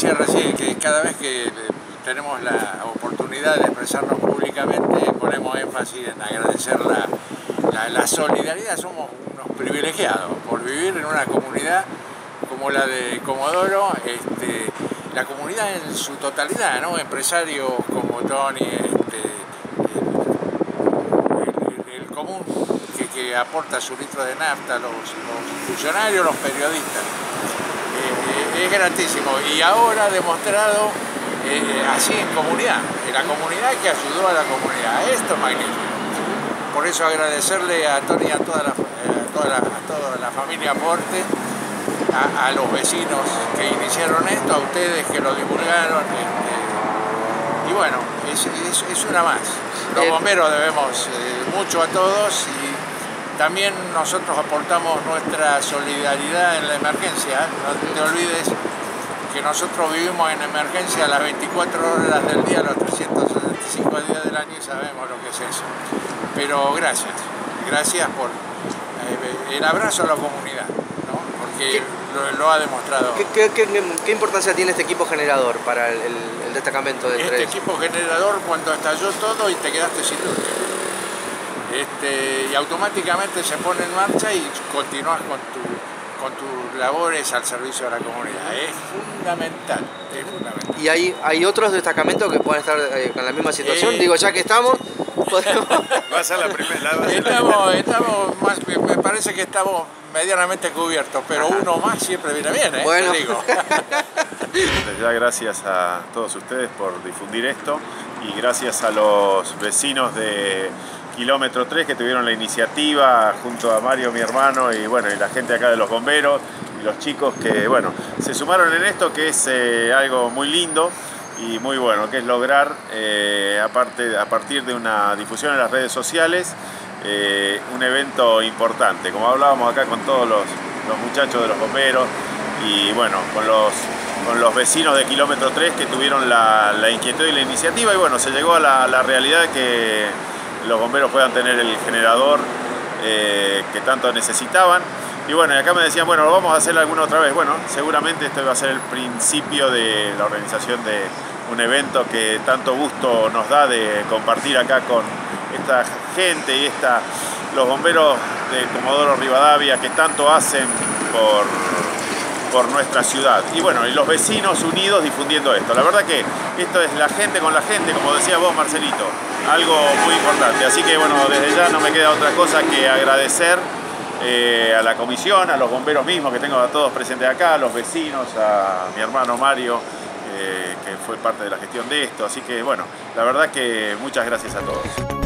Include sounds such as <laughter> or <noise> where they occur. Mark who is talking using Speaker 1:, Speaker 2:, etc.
Speaker 1: decía recién, que cada vez que eh, tenemos la oportunidad de expresarnos públicamente, ponemos énfasis en agradecer la, solidaridad. Somos unos privilegiados por vivir en una comunidad como la de Comodoro, este, la comunidad en su totalidad, ¿no? empresarios como Tony, este, el, común que, aporta su litro de nafta, los, funcionarios, los periodistas. Es gratísimo y ahora demostrado eh, así en comunidad, en la comunidad que ayudó a la comunidad. Esto es magnífico. Por eso agradecerle a Tony y a toda la, eh, toda la, toda la familia Porte a, los vecinos que iniciaron esto, a ustedes que lo divulgaron. Este, y bueno, es, una más. Los eh, bomberos debemos eh, mucho a todos y también nosotros aportamos nuestra solidaridad en la emergencia. No te olvides que nosotros vivimos en emergencia las 24 horas del día, los 365 días del año y sabemos lo que es eso. Pero gracias, gracias por eh, el abrazo a la comunidad que lo, ha demostrado.
Speaker 2: ¿Qué, importancia tiene este equipo generador para el, destacamento de
Speaker 1: Este equipo generador cuando estalló todo y te quedaste sin luz. Este, y automáticamente se pone en marcha y continúas con, tu, con tus labores al servicio de la comunidad. Es fundamental, es fundamental.
Speaker 2: ¿Y hay, hay otros destacamentos que pueden estar eh, con la misma situación? Eh, Digo, ya que estamos, <laughs> podemos... <laughs>
Speaker 1: Vas a la primera. Estamos, estamos más, me parece que estamos medianamente cubierto, pero uno más siempre viene bien, ¿eh?
Speaker 2: Bueno.
Speaker 3: ya gracias a todos ustedes por difundir esto y gracias a los vecinos de Kilómetro 3 que tuvieron la iniciativa junto a Mario, mi hermano, y bueno, la gente acá de los bomberos y los chicos que, bueno, se sumaron en esto que es eh, algo muy lindo y muy bueno, que es lograr, eh, aparte, a partir de una difusión en las redes sociales, eh, un evento importante, como hablábamos acá con todos los, muchachos de los bomberos y bueno, con los, con los vecinos de kilómetro 3 que tuvieron la, inquietud y la iniciativa y bueno, se llegó a la, realidad que los bomberos puedan tener el generador eh, que tanto necesitaban. Y bueno, y acá me decían, bueno, lo vamos a hacer alguna otra vez. Bueno, seguramente este va a ser el principio de la organización de un evento que tanto gusto nos da de compartir acá con esta gente y esta, los bomberos de Comodoro Rivadavia que tanto hacen por, por nuestra ciudad. Y bueno, y los vecinos unidos difundiendo esto. La verdad que esto es la gente con la gente, como decía vos Marcelito, algo muy importante. Así que bueno, desde ya no me queda otra cosa que agradecer eh, a la comisión, a los bomberos mismos que tengo a todos presentes acá, a los vecinos, a mi hermano Mario, eh, que fue parte de la gestión de esto. Así que bueno, la verdad que muchas gracias a todos.